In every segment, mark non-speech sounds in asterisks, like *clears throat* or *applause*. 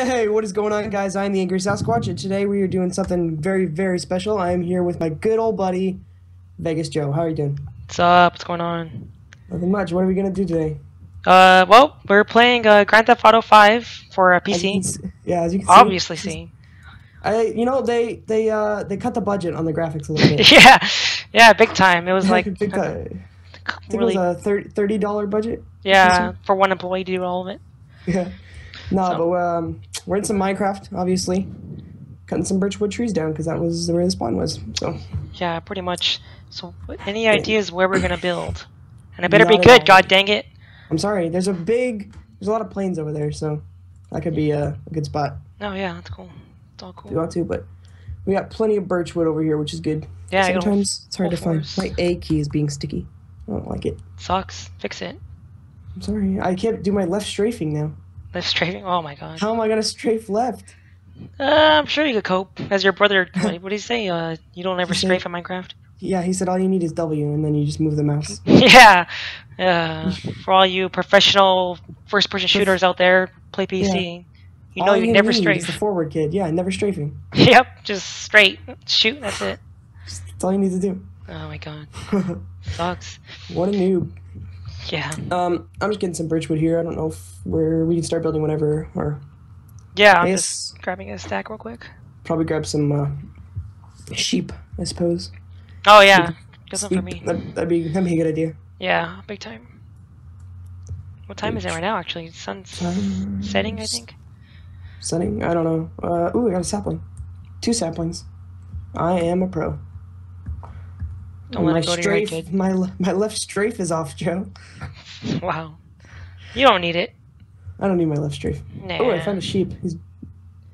Hey, what is going on, guys? I'm the Angry Sasquatch, and today we are doing something very, very special. I am here with my good old buddy, Vegas Joe. How are you doing? What's up? What's going on? Nothing much. What are we gonna do today? Uh, well, we're playing uh, Grand Theft Auto 5 for a PC. s- yeah, as you can see, Obviously, see. I, you know, they they uh they cut the budget on the graphics a little bit. *laughs* yeah, yeah, big time. It was *laughs* like Big think really, it was a thir- thirty dollar budget. yeah, for one employee to do all of it. *laughs* Yeah. No, So- but um, we're in some Minecraft, obviously, cutting some birchwood trees down because that was where the spawn was. So Yeah, pretty much. So, *clears throat* any ideas where we're gonna build? And it better be Not at good. God dang it! I'm sorry. There's a big, there's a lot of plains over there, so that could be a, a good spot. Oh yeah, that's cool. It's all if you cool. want to, but we got plenty of birch wood over here, which is good. Yeah, Sometimes it's hard to find. force. My A key is being sticky. I don't like it. sucks. Fix it. I'm sorry. I can't do my left strafing now. *laughs* Left strafing. Oh my god. How am I gonna strafe left? Uh, I'm sure you could cope. As your brother, *laughs* what did he say? Uh, you don't ever strafe in Minecraft. Yeah, he said all you need is W, and then you just move the mouse. *laughs* Yeah. Uh, for all you professional first-person shooters out there, play PC. You know all you never need strafe. is the forward kid. Yeah, never strafing. yep, just straight shoot. That's it. That's all you need to do. Oh my god, sucks. what a noob. Yeah, Um, I'm just getting some birchwood here. I don't know if where we can start building whenever, or yeah. I'm just grabbing a stack real quick. probably grab some uh, sheep. I suppose. Oh yeah, good one for Sheep. me. That, that'd be that'd be a good idea. Yeah, big time. What time is it right now? Actually, sun's setting. I think. Setting? I don't know. Uh, ooh, I got a sapling. Two saplings. I am a pro. Don't my let it go to your head, strafe, my my left strafe is off, Joe. *laughs* Wow. You don't need it. I don't need my left strafe. Nah. Oh, I found a sheep. He's.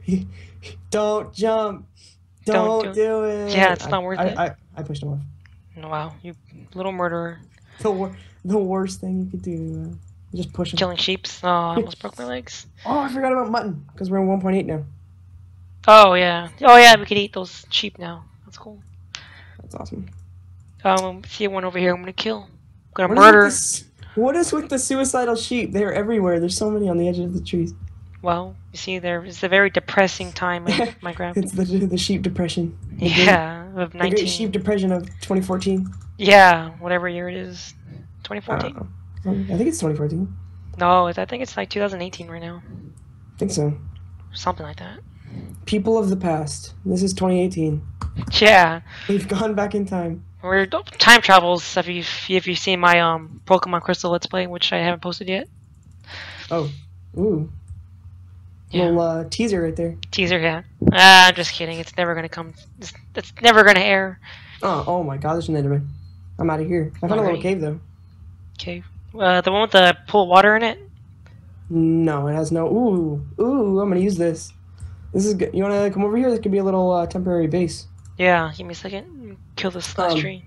He, don't jump. Don't, Don't do, it. Yeah, it's I- not worth I, it. I, I pushed him off. Wow, you little murderer. The wor- the worst thing you could do. Uh, just push him. Killing sheeps. Oh, I almost broke my *laughs* legs. Oh, I forgot about mutton because we're in 1.8 now. Oh yeah. Oh yeah, we could eat those sheep now. That's cool. That's awesome. Um, see one over here. I'm gonna kill. I'm gonna What is with murder. this- What is with the suicidal sheep? They're everywhere. There's so many on the edge of the trees. Well, you see, there is a very depressing time in *laughs* Minecraft. It's the the sheep depression. The great- yeah, of The great sheep depression of 2014. Yeah, whatever year it is. 2014. know. I think it's 2014. No, I think it's like 2018 right now. I think so. Something like that. People of the past. This is 2018. Yeah, We've gone back in time. We're time travels. If you if you've seen my um Pokemon Crystal Let's Play, which I haven't posted yet. Oh, ooh, Yeah. little uh, teaser right there. Teaser, yeah. Ah, I'm just kidding. It's never gonna come. It's, it's never gonna air. Oh, oh my God, there's an Enderman. I'm out of here. I found a little cave though. Okay. Uh, the one with the pool of water in it. No, it has no. Ooh, ooh, I'm gonna use this. This is good. You wanna come over here? This could be a little uh, temporary base. Yeah. Give me a second. Kill this last Um, tree.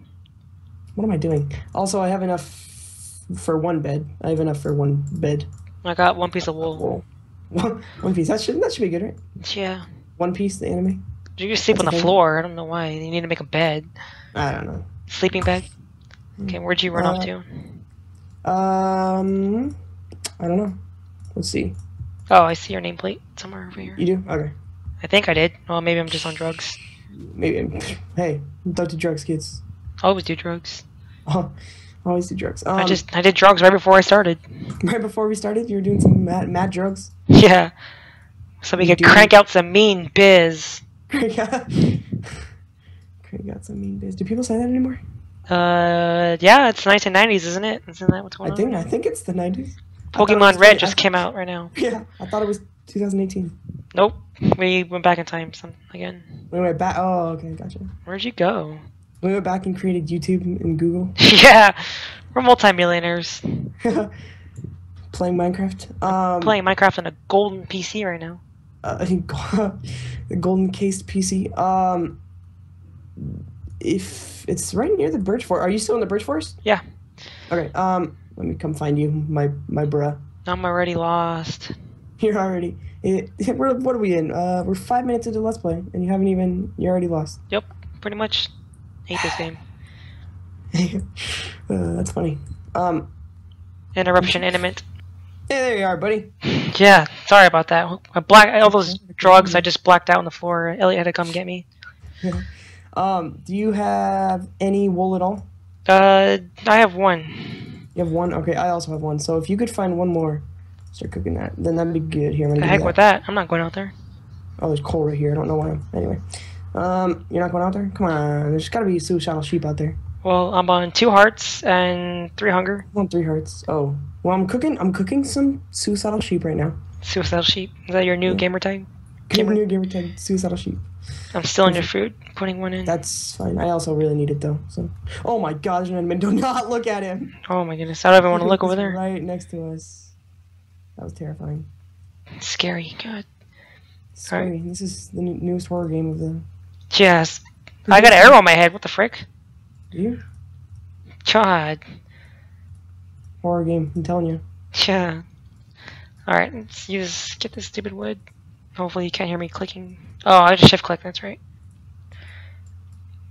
What am I doing? Also, I have enough for one bed. I have enough for one bed. I got one piece of wool. Wool. One, one piece. That should that should be good, right? Yeah. One piece. The anime. You sleep That's on the floor. I don't know why. You need to make a bed. I don't know. Sleeping bag. Okay. Where'd you run off Uh, to? Um, I don't know. Let's see. Oh, I see your nameplate somewhere over here. You do? Okay. I think I did. Well, maybe I'm just on drugs. Maybe. Hey, don't do drugs, kids. I always do drugs. Oh, *laughs* always do drugs. Um, I just I did drugs right before I started. *laughs* right before we started, you were doing some mad, mad drugs. *laughs* Yeah. So we You could crank out some mean biz. Crank out, some mean biz. Do people say that anymore? Uh, yeah, it's 1990s, isn't it? Isn't that what's going I on? think I think it's the nineties. I thought it was Pokemon Red just I- came out right now. Yeah, I thought it was 2018. Nope. We went back in time some again. We went back. Oh, okay, gotcha. Where'd you go? We went back and created YouTube and Google, *laughs* yeah, we're multimillionaires. *laughs* playing Minecraft. Um, Playing Minecraft on a golden PC right now. uh, I think the golden cased PC. Um, if it's right near the birch forest, are you still in the birch forest? Yeah. Okay. Um, let me come find you, my my bruh. I'm already lost. You're already. It, *laughs* we're, what are we in? Uh, we're five minutes into Let's Play, and you haven't even. You're already lost. Yep, pretty much hate this game. *laughs* uh, that's funny. Um, Interruption *laughs* imminent. hey, there you are, buddy. Yeah, sorry about that. I black all those drugs. I just blacked out on the floor. Elliot had to come get me. Um, do you have any wool at all? Uh, I have one. You have one. Okay, I also have one. So if you could find one more, start cooking that. Then that'd be good. Here, I'm The heck you with that. I'm not going out there. Oh, there's coal right here. I don't know why. Anyway, um, you're not going out there? Come on. There's got to be suicidal sheep out there. Well, I'm on two hearts and three hunger. I want three hearts. Oh, well, I'm cooking. I'm cooking some suicidal sheep right now. Suicidal sheep. Is that your new Yeah. gamer tag? Gamer- New gamer tag suicidal sheep. I'm still in your food. Putting one in. That's fine. I also really need it though. So, oh my God, there's an enemy. Do not look at him. Oh my goodness. I don't even want to look over there. Right next to us. That was terrifying. It's scary. God. Sorry, this is the newest horror game of the. Yes. I got an arrow on my head. What the frick? Do you? God. Horror game. I'm telling you. Yeah. Alright, let's use get this stupid wood. Hopefully you can't hear me clicking. Oh, I just shift click, that's right.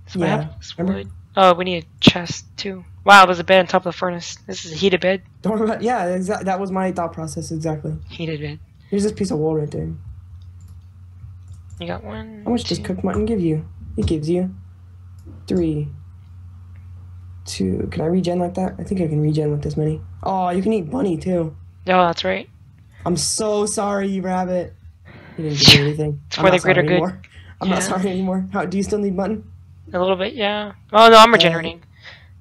So I Yeah, have this remember? wood. Oh, we need a chest too. Wow, there's a bed on top of the furnace. This is a heated bed. Don't worry about. Yeah, exa- that was my thought process exactly. Heated it. Here's this piece of wool right there. You got one. How much does two- cooked mutton give you? It gives you three, two. Can I regen like that? I think I can regen with this many. Oh, you can eat bunny too. Oh, that's right. I'm so sorry, you rabbit. You didn't give me *laughs* anything. It's I'm for the greater good. Anymore. I'm not sorry anymore. How do you still need mutton? A little bit, yeah. Oh no, I'm regenerating.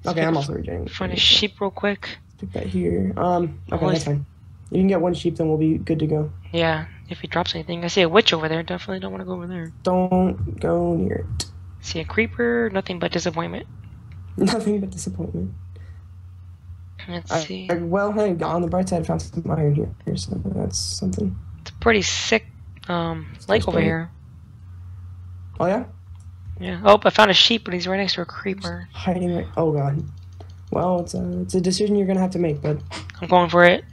Okay, I'm also regenerating. Find a sheep real quick. Stick that here. Um. Okay, Holy- that's fine. You can get one sheep, then we'll be good to go. Yeah, if he drops anything. I see a witch over there. Definitely don't want to go over there. Don't go near it. See a creeper. Nothing but disappointment. *laughs* Nothing but disappointment. Let's I, see. I- well, hey, on the bright side, I found some iron here, here, so that's something. It's a pretty sick um lake over here. Oh yeah, Yeah. Oh, I found a sheep, but he's right next to a creeper. hiding right. Oh god. Well, it's a it's a decision you're gonna have to make, bud. I'm going for it.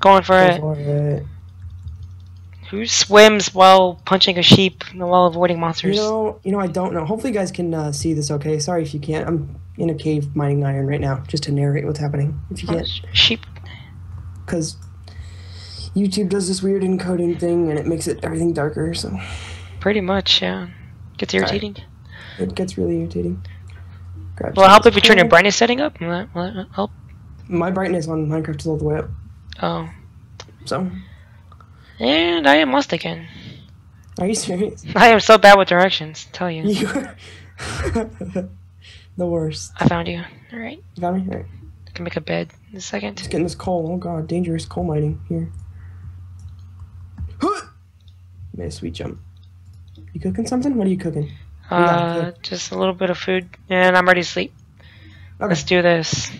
Going for Go it. for it. Who swims while punching a sheep while avoiding monsters? You know, you know, I don't know. Hopefully, you guys can uh, see this. Okay, sorry if you can't. I'm in a cave mining iron right now, just to narrate what's happening. If you Oh, can't, sh- sheep. because YouTube does this weird encoding thing, and it makes it everything darker, so Pretty much, yeah. Gets irritating. it gets really irritating. Grab Will help if you turn your brightness setting up? Will that, will that help? My brightness on Minecraft is all the way up, Oh. so And I am lost again. are you serious? *laughs* I am so bad with directions, tell you. You *laughs* the worst. I found you. Alright. You got me? All right. I can make a bed in a second. Just getting this coal. Oh god, dangerous coal mining here. Huh! Made a sweet jump. You cooking something? What are you cooking? Uh, just a little bit of food, and I'm ready to sleep. Okay. Let's do this.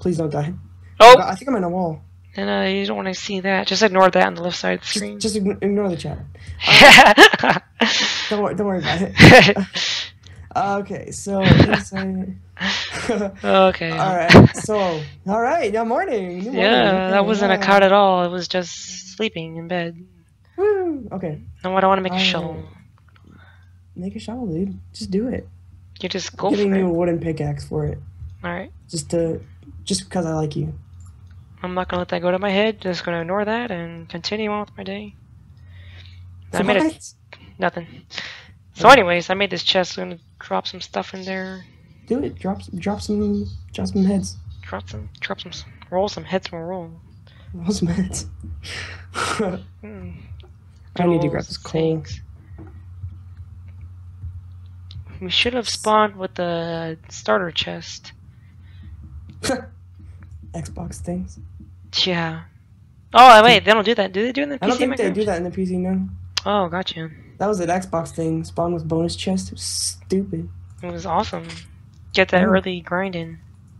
Please don't die. Oh, I think I'm in a wall. and uh, you don't want to see that. Just ignore that on the left side of the screen. just ign- ignore the chat. *laughs* Don't worry. Don't worry about it. *laughs* *laughs* Okay, so okay. all right. So all right. Good morning. Good morning. Yeah, Okay, that wasn't a yeah. cut at all. It was just sleeping in bed. Woo. Okay. No, I don't want to make a shovel. Make a shovel, dude. Just do it. You just go I'm giving you a wooden pickaxe for it. Alright. Just to, just because I like you. I'm not gonna let that go to my head. Just gonna ignore that and continue on with my day. I made what? Nothing. So, anyways, I made this chest. I'm gonna drop some stuff in there. Do it. Drop, drop some, drop some heads. Drop some, drop some, roll some heads and roll. Roll some heads. *laughs* Hmm. I need to grab this coal. things. We should have spawned with the starter chest. *laughs* Xbox things. Yeah. Oh wait, they don't do that. Do they do in the PC? I don't think they do that in the PC. No, Oh, gotcha. that was an Xbox thing. Spawn with bonus chest. It was stupid. It was awesome. Get that Yeah. early grinding.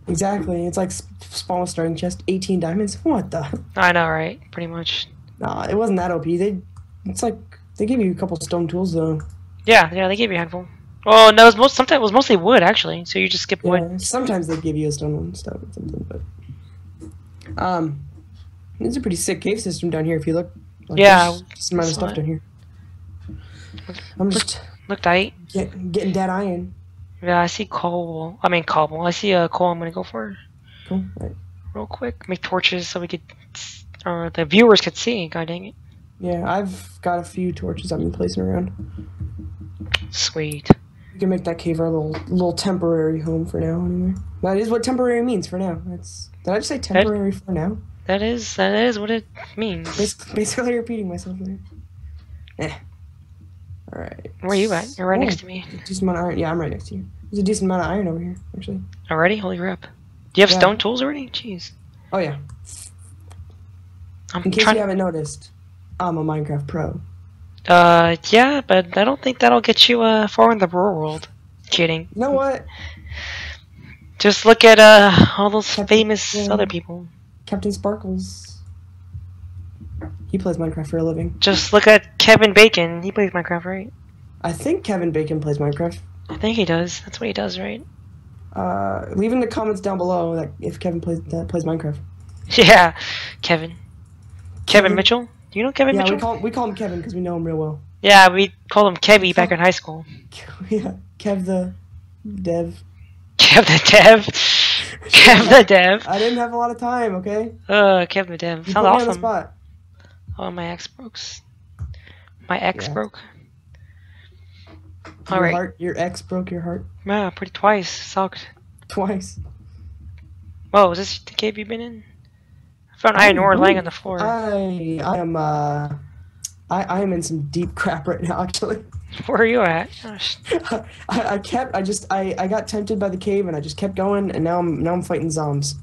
Exactly. It's like sp- spawn with starting chest. 18 diamonds. What the? I know, right? Pretty much. Nah, it wasn't that OP. They, it's like they give you a couple stone tools though. Yeah, yeah, they gave you a handful. Oh no, it was most sometimes it was mostly wood actually. So you just skip wood. Sometimes they give you a stone one stuff or something, but um, it's a pretty sick cave system down here. If you look, like, Yeah, just amount of stuff down here. I'm just Look tight. get, getting that iron. Yeah, I see coal. I mean cobble. I see a coal. I'm gonna go for Cool. Right. real quick. Make torches so we could, or the viewers could see. God dang it. Yeah, I've got a few torches I've been placing around. Sweet. We can make that cave our little little temporary home for now. Anyway, that is what temporary means for now. That's did I just say temporary for now? That is that is what it means. Basically, basically repeating myself there. Eh. All right. Where are you at? You're right Oh, next to me. Decent amount of iron. Yeah, I'm right next to you. There's a decent amount of iron over here, actually. Already? Holy crap. Do you have Yeah. stone tools already? Jeez. Oh yeah. I'm In case you haven't noticed, I'm a Minecraft pro. Uh, yeah, but I don't think that'll get you uh far in the real world. Kidding. You know what? Just look at uh all those Captain- famous yeah. other people. Captain Sparklez. He plays Minecraft for a living. Just look at Kevin Bacon. He plays Minecraft, right? I think Kevin Bacon plays Minecraft. I think he does. That's what he does, right? Uh, leave in the comments down below that if Kevin plays that plays Minecraft. *laughs* Yeah, Kevin. Kevin Kevin- Mitchell. Do you know Kevin yeah, Mitchell? we call we call him Kevin because we know him real well. yeah, we called him Kevy back in high school. *laughs* yeah, Kev the dev. Kev the Dev. *laughs* Kev the Dev. I didn't have a lot of time. Okay, Uh, Kev the Dev. you Sounds put me on the awesome. spot. Oh, my ex broke. My ex Yeah. broke. Your Alright. heart, your ex broke your heart Yeah, pretty twice. Sucked. twice. Whoa, is this the cave you've been in? I found iron ore laying on the floor. I I am uh I I am in some deep crap right now actually. Where are you at? *laughs* I, I kept I just I, I got tempted by the cave and I just kept going and now I'm now I'm fighting zombies.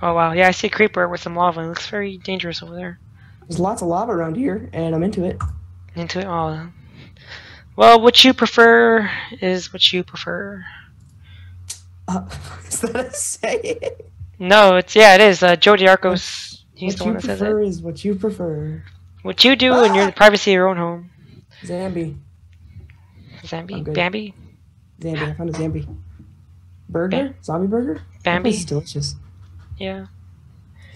Oh wow, yeah, I see a creeper with some lava. It looks very dangerous over there. There's lots of lava around here and I'm into it. Into it. Oh. Well, what you prefer is what you prefer. Uh, *laughs* is that a saying? No, it's yeah, it is. Uh, Joe DiArcos. He's what the you one that says prefer it. is what you prefer. What you do in your Ah! privacy of your own home. Zambi. Zambi. Bambi, Zambi. I found a Zambi. Burger? Zombie burger? Bambi. is delicious. Yeah,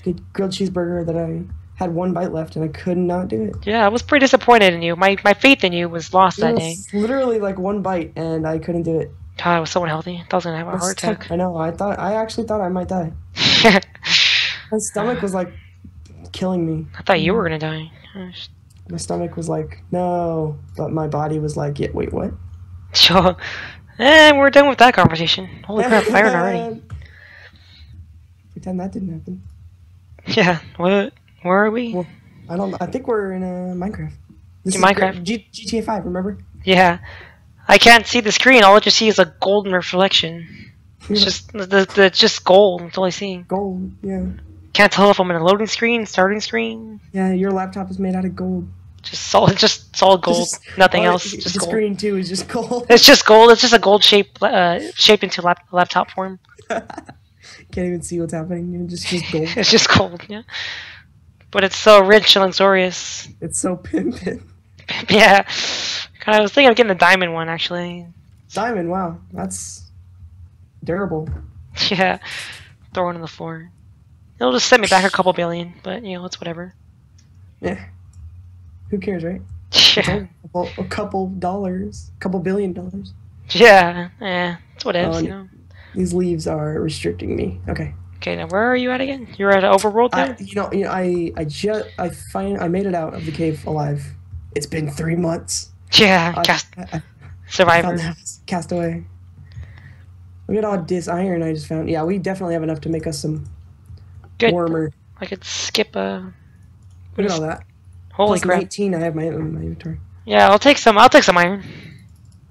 Good grilled cheeseburger that I had one bite left and I could not do it. yeah. I was pretty disappointed in you. My my faith in you was lost that day. literally like one bite and I couldn't do it. God, I was so unhealthy. I was gonna have a heart attack. I know. I thought I actually thought I might die. *laughs* My stomach was like killing me. I thought you were gonna die. Gosh. My stomach was like no, but my body was like yeah. Wait, what? So, and we're done with that conversation. Holy crap, *laughs* iron already. Pretend that didn't happen. Yeah. What? Where are we? Well, I don't. I think we're in uh, Minecraft. This In Minecraft? G- GTA Five. Remember? Yeah. I can't see the screen. All I just see is a golden reflection. It's just the, the just gold. That's all I see. gold. Yeah. Can't tell if I'm in a loading screen, starting screen. Yeah. Your laptop is made out of gold. Just solid, just solid gold. Just- Nothing Oh, else. The Just gold. screen too is just gold. It's just gold. It's just a gold shape, uh, shaped into lap, laptop form. *laughs* Can't even see what's happening. It's just just gold. *laughs* It's just gold, yeah. But it's so rich and luxurious. it's so pimpin'. *laughs* yeah. God, I was thinking of getting the diamond one actually. Diamond. Wow, that's durable. Yeah. Throw it on the floor. It'll just send me back a couple billion, but you know, it's whatever. Yeah. Who cares, right? Yeah. A couple, a couple dollars, a couple billion dollars. Yeah. Yeah. It's whatever, Oh, you know. These leaves are restricting me. Okay. Okay, now where are you at again? You're at Overworld I, there? you know, you know, I, I just, I find, I made it out of the cave alive. It's been three months. yeah, I, cast I, I survivor. the. Cast away. Look at all this iron I just found. Yeah, we definitely have enough to make us some Good. warmer. I could skip uh Look at all that. holy Plus crap. 18 I have my, in my inventory. Yeah, I'll take some I'll take some iron.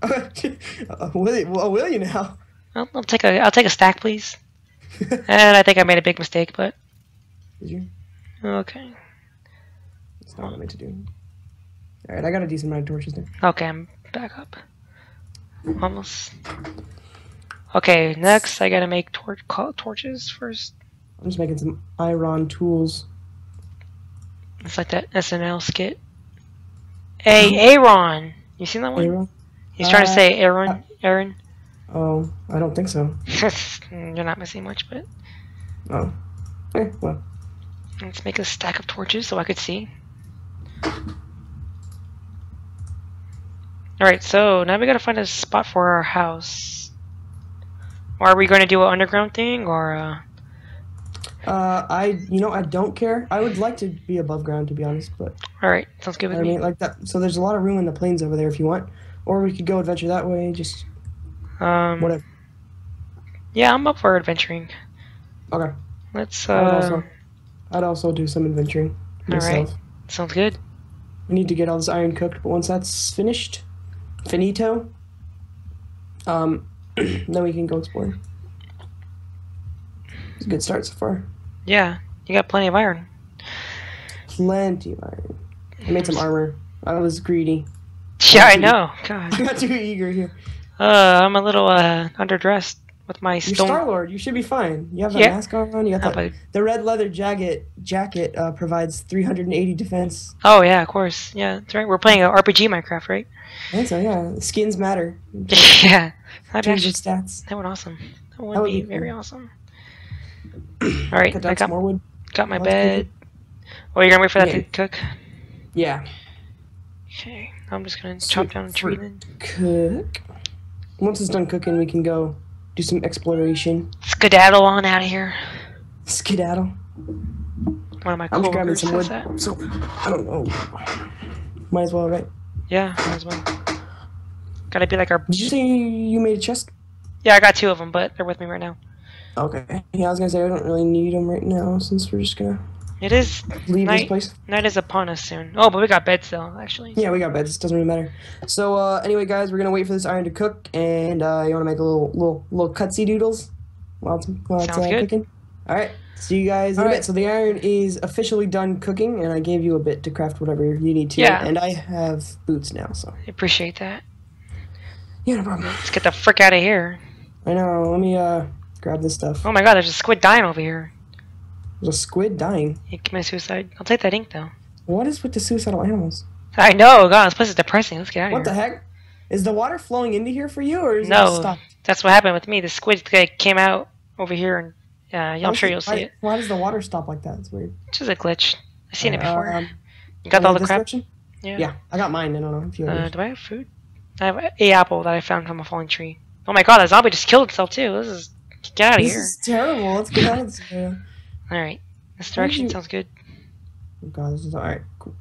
uh, *laughs* will, you, well, will you now? I'll, I'll take a I'll take a stack please. *laughs* And I think I made a big mistake, but Did you? okay. That's not what I meant to do. Alright, I got a decent amount of torches there. Okay, I'm back up. Almost. Okay, next I gotta make tor- torches first. I'm just making some iron tools. It's like that SNL skit. Hey, Aaron! You seen that one? Aaron? He's trying to Uh, say Aaron. Aaron. Oh, I don't think so. *laughs* You're not missing much, but Oh. Eh, well. let's make a stack of torches so I could see. Alright, so now we gotta find a spot for our house. Or are we going to do an underground thing, or uh... Uh, I you know I don't care. I would like to be above ground to be honest, but All right, sounds good with I me. mean like that. So there's a lot of room in the plains over there if you want, or we could go adventure that way. Just Um, whatever. yeah, I'm up for adventuring. Okay. Let's. Uh, also, I'd also do some adventuring All right. sounds good. We need to get all this iron cooked, but once that's finished, finito, um, *clears throat* then we can go exploring. It's a good start so far. Yeah, you got plenty of iron. Plenty of iron. I made some armor. I was greedy. *laughs* Yeah, I know. God. I *laughs* got too eager here. Uh, I'm a little uh underdressed with my stone. Star Lord. You should be fine. You have that Yeah. mask on. You got that. The red leather jacket. Jacket uh, provides 380 defense. oh yeah, of course. Yeah, that's right. We're playing a RPG Minecraft, right? I think so. Yeah. Skins matter. *laughs* yeah. That'd Change your stats. that would awesome. That would, That would be, be very cool. awesome. *clears throat* All right, I got more wood. got my Let's bed. Oh, you're gonna wait for that Yeah. to cook? Yeah. Okay, I'm just gonna chop down a tree then. Cook. Once it's done cooking, we can go do some exploration. Skedaddle on out of here. Skedaddle. One of my I'm grabbing some wood. that. So I don't know. Might as well, right? Yeah, might as well. Gotta be like our. Did you say you made a chest? Yeah, I got two of them, but they're with me right now. Okay. Yeah, I was gonna say I don't really need them right now since we're just gonna It is leave this Night. place. night is upon us soon. Oh, but we got beds though, actually. Yeah, we got beds. Doesn't really matter. So uh, anyway, guys, we're gonna wait for this iron to cook, and uh, you wanna make a little little little cutsy doodles while it's, while it's Sounds uh, good. cooking. All right. See you guys in a All bit. right. So the iron is officially done cooking, and I gave you a bit to craft whatever you need to. Yeah. And I have boots now, so I appreciate that. yeah, no problem. Let's get the frick out of here. I know. Let me uh grab this stuff. Oh my god, there's a squid dying over here. There's a squid dying. He committed suicide. I'll take that ink though. What is with the suicidal animals? I know, god, this place is depressing. Let's get out of here. What the heck? Is the water flowing into here for you, or is it No. just stopped? That's what happened with me. The squid came out over here, and uh, Why I'm sure you'll see why, it. Why does the water stop like that? It's weird. It's just a glitch. I've seen it before. Um, you got all the crap? Yeah. Yeah, I got mine. I don't know if you. Uh, do I have food? I have a apple that I found from a falling tree. Oh my god, that zombie just killed itself too. This is get out of this is terrible. Let's get out of this. area. All right, this direction sounds good. Oh god, this is all right. Cool.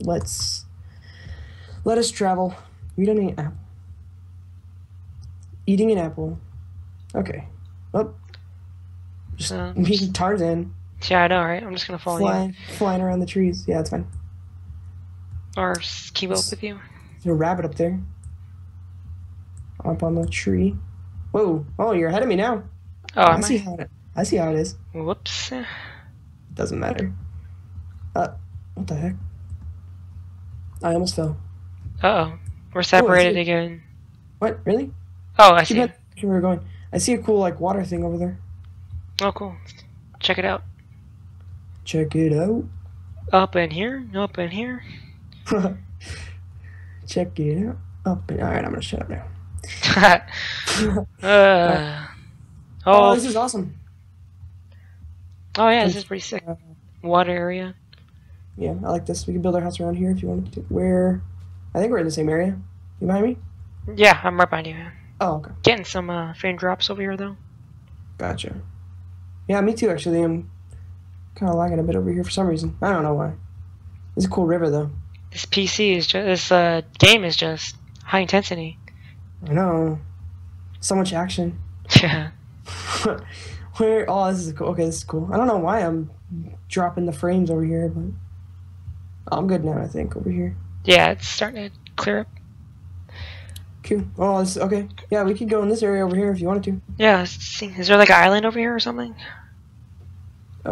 Let's let us travel. We don't eat apple. Eating an apple. Okay. Oh. Just Uh, *laughs* being Tarzan, Yeah, I know, right? I'm just gonna follow you flying, around the trees. Yeah, it's fine. or keep up with you. There's a rabbit up there. Up on the tree. Whoa! Oh, you're ahead of me now. Oh, I see I? how it. I see how it is. Whoops. Doesn't matter. Uh, what the heck? I almost fell. Uh oh, we're separated see. again. What? Really? Oh, I see. Where we're going. I see a cool like water thing over there. Oh, cool. Check it out. Check it out. Up in here. Up in here. *laughs* Check it out. Up and all right. I'm gonna shut up now. *laughs* uh, *laughs* Oh, oh, this is awesome. oh yeah, this is pretty sick. Water area. yeah, I like this. We can build our house around here if you wanted to. Where? I think we're in the same area. You behind me? Yeah, I'm right behind you. Oh, okay. Getting some uh, faint drops over here though. Gotcha. Yeah, me too. Actually, I'm kind of lagging a bit over here for some reason. I don't know why. It's a cool river though. This PC is just this uh, game is just high intensity. I know. So much action. Yeah. *laughs* *laughs* *laughs* Where? Oh, this is cool. Okay, this is cool. I don't know why I'm dropping the frames over here, but I'm good now. I think over here. Yeah, it's starting to clear up. Cool. Oh, this okay. Yeah, we could go in this area over here if you wanted to. Yeah, let's see. Is there like an island over here or something?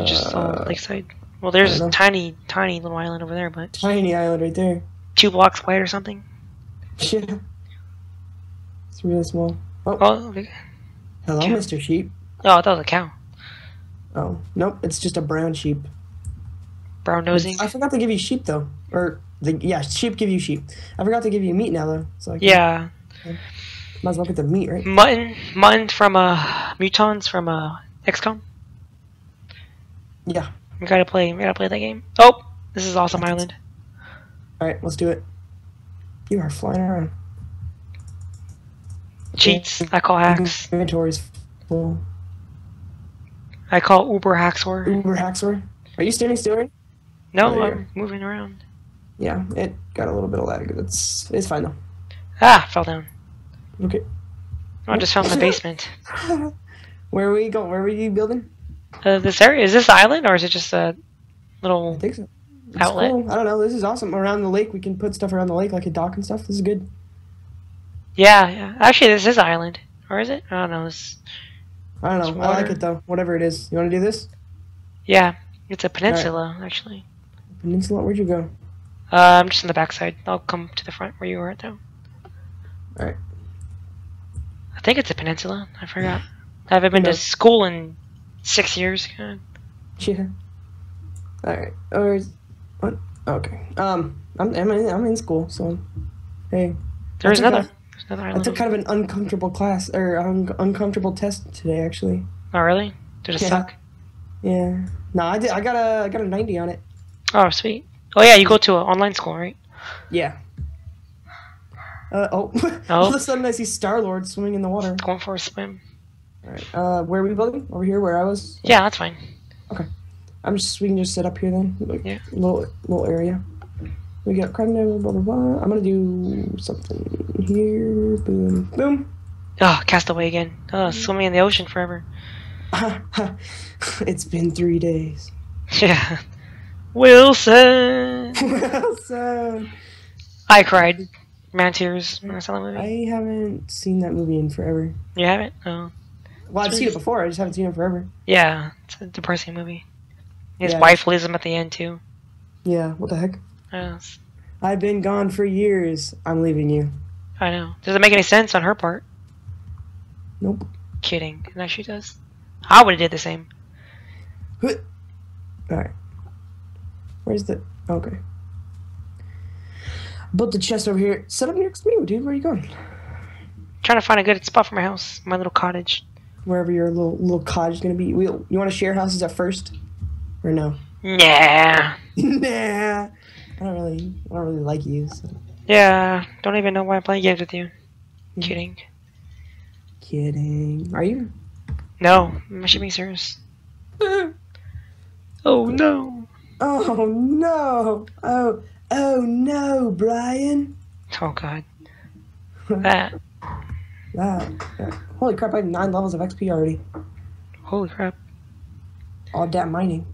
Just uh, Uh, lakeside. Well, there's a tiny, tiny little island over there, but tiny island right there. two blocks wide or something. *laughs* Yeah. It's really small. Oh, okay. Hello, Cow. Mr. Sheep. oh, that was a cow. Oh, nope. It's just a brown sheep. Brown nosing. I forgot to give you sheep though. Or the yeah, sheep give you sheep. I forgot to give you meat now though. So I can, Yeah, might as well get the meat, right? mutton, mutton from uh, mutons from uh, XCOM. Yeah. We gotta play. We gotta play that game. Oh, this is awesome island. All right, let's do it. You are flying around. Cheats. I call hacks. Inventory's full. I call Uber Haxor. Uber Haxor. Are you standing still? Right? No, Oh, I'm moving around. Yeah, it got a little bit of lag. It's it's fine though. Ah, fell down. Okay. Oh, I just found my *laughs* basement. Where are we going? Where are you building? Uh, this area is this island or is it just a little? think so. Outlet? cool. I don't know. This is awesome. Around the lake, we can put stuff around the lake, like a dock and stuff. This is good. Yeah, yeah. Actually, this is island, or is it? I don't know. It's, I don't know. I like it though. Whatever it is. You want to do this? yeah, it's a peninsula actually. Peninsula. Where'd you go? Uh, I'm just on the backside. I'll come to the front where you were though. Alright. I think it's a peninsula. I forgot. *laughs* I haven't been No. to school in six years. God. Yeah. All right. Or is, what? Okay. Um, I'm I'm in, I'm in school, so hey, There's another. A- another I island. took kind of an uncomfortable class or un- uncomfortable test today, actually. Oh really? Did it Yeah. suck? Yeah. No, I did. I got a I got a ninety on it. Oh sweet. Oh yeah, you go to an online school, right? Yeah. Uh oh. Oh. *laughs* All of a sudden, I see Star Lord swimming in the water. Going for a swim. All right. Uh, where are we building? Over here, where I was. Yeah, that's fine. Okay. I'm just we can just sit up here then. Like, Yeah. Little little area. We got crime blah blah blah blah. I'm gonna do something here. Boom boom. Oh, castaway again. Oh, swimming in the ocean forever. *laughs* it's been three days. *laughs* Yeah. Wilson. *laughs* Wilson! I cried. Man tears when I saw that movie. I haven't seen that movie in forever. You haven't? Oh. Well, I've seen it before. I just haven't seen it forever. Yeah, it's a depressing movie. His Yeah. wife leaves him at the end too. Yeah. What the heck? Yes. I've been gone for years. I'm leaving you. I know. Does it make any sense on her part? Nope. Kidding. No, she does. I would have did the same. All right. Where's the? Okay. Built the chest over here. Set up next to me, dude. Where are you going? trying to find a good spot for my house, my little cottage. Wherever your little little cottage is gonna be. We, you want to share houses at first, or no? Yeah. nah. *laughs* I don't really. I don't really like you. So. Yeah. Don't even know why I'm playing games with you. Mhm. Kidding. Kidding. Are you? No, I'm actually being serious. *laughs* Oh no. Oh no! Oh oh no, Brian! Oh god. *laughs* That. Wow. Holy crap! I have nine levels of XP already. Holy crap. All that mining.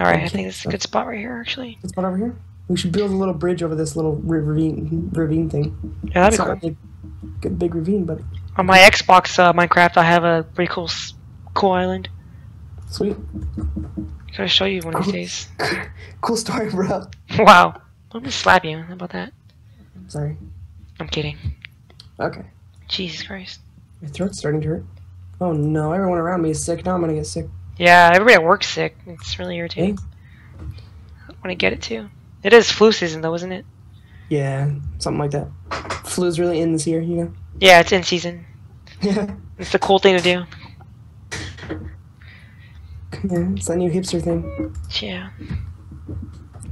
Alright, I think it's a good spot right here actually. What's spot over here? We should build a little bridge over this little ravine ravine thing. Yeah, that'd It's be cool. a good big ravine, but On my Xbox uh, Minecraft, I have a pretty cool, cool island. sweet. Gotta show you one of Cool. these *laughs* cool story, bro. days. wow. Let me slap you. How about that? Sorry. I'm kidding. Okay. Jesus Christ. My throat's starting to hurt. Oh no! Everyone around me is sick. Now I'm gonna get sick. Yeah, everybody at work's sick. It's really irritating. When I get it too. It is flu season though, isn't it? Yeah, something like that. Flu's really in this year, you know. Yeah, it's in season. Yeah. It's the cool thing to do. yeah, it's that new hipster thing. Yeah.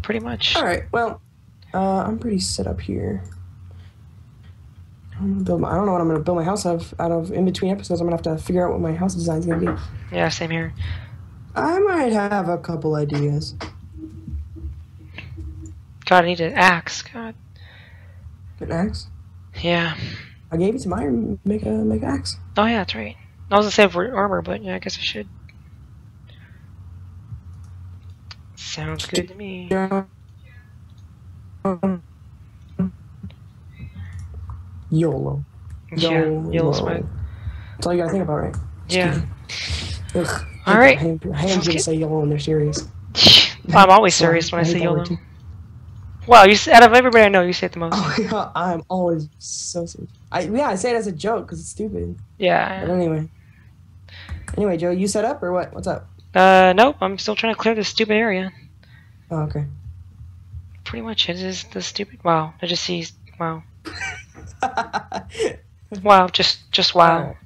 Pretty much. All right. Well, uh, I'm pretty set up here. I'm gonna build. My, I don't know what I'm gonna build my house out of. Out of in between episodes, I'm gonna have to figure out what my house design's gonna be. Yeah, same here. I might have a couple ideas. God, I need an axe. God. An axe. Yeah. I gave you some iron. Make a make an axe. Oh yeah, that's right. I was gonna say for armor, but yeah, I guess I should. Sounds good to me. YOLO. Yeah, YOLO. That's all you gotta think about, right? Yeah. Ugh. All right. I I Sounds people say YOLO when they're serious. *laughs* I'm always serious when I hate say YOLO. Wow, you out of everybody I know, you say it the most. Oh *laughs* yeah, I'm always so serious. I yeah, I say it as a joke because it's stupid. But Yeah. anyway. Anyway, Joe, you set up or what? What's up? Uh, nope. I'm still trying to clear this stupid area. Oh, okay. Pretty much, it is the stupid. Wow, I just see. Wow, *laughs* wow, just, just wow,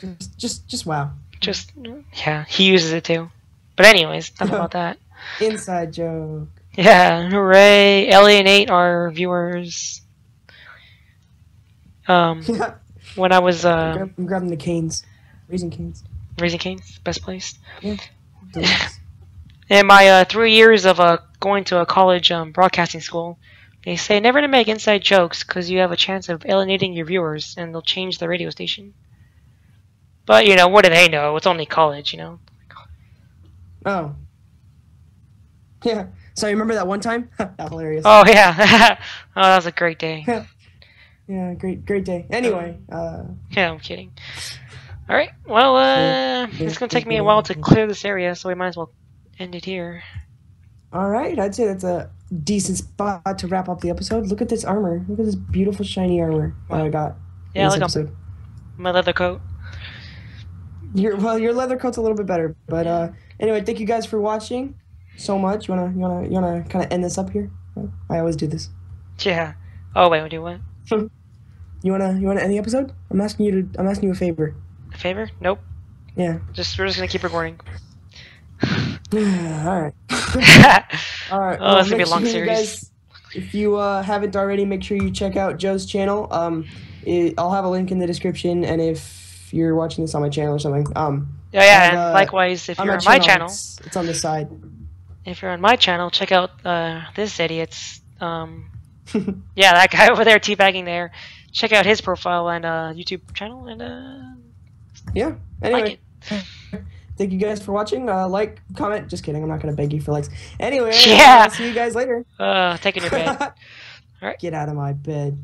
just, just, just wow. just yeah. He uses it too. But anyways, enough *laughs* about that. Inside joke. Yeah, hooray! Alienate our viewers. Um, *laughs* when I was uh, grab- I'm grabbing the canes, raising canes. Raising Cane's best place. *laughs* Delicious. In my uh, three years of uh, going to a college um, broadcasting school, they say never to make inside jokes because you have a chance of alienating your viewers and they'll change the radio station. But you know, what do they know? It's only college, you know. oh. Yeah. So you remember that one time? *laughs* that hilarious. Oh yeah, *laughs* oh that was a great day. *laughs* Yeah, great, great day. Anyway, uh, Yeah, I'm kidding. All right, well, uh, it's gonna take me a while to clear this area, so we might as well end it here. all right. I'd say that's a decent spot to wrap up the episode. Look at this armor. Look at this beautiful shiny armor that I got. Yeah, look, episode. my leather coat. Your well, your leather coat's a little bit better, but uh, anyway, thank you guys for watching so much. You wanna, you wanna, you wanna kind of end this up here? I always do this. Yeah. Oh wait, what do what? *laughs* You wanna, you wanna end the episode? I'm asking you to, I'm asking you a favor. A favor? Nope. Yeah. Just we're just gonna keep recording. *sighs* all right. *laughs* All right. Oh, it's gonna be a long sure series. guys- if you uh, haven't already, make sure you check out Joe's channel. Um, it, I'll have a link in the description, and if you're watching this on my channel or something, um, Oh yeah, And, uh, likewise, if on you're on my channel, it's, it's on the side. If you're on my channel, check out uh, this idiot's. Um, *laughs* yeah, that guy *laughs* over there teabagging there. Check out his profile and uh, YouTube channel and uh, yeah. Anyway, like *laughs* thank you guys for watching. Uh, like, comment. Just kidding. I'm not gonna beg you for likes. Anyway, Yeah. I'll see you guys later. Uh, taking your bed. Get out of my bed.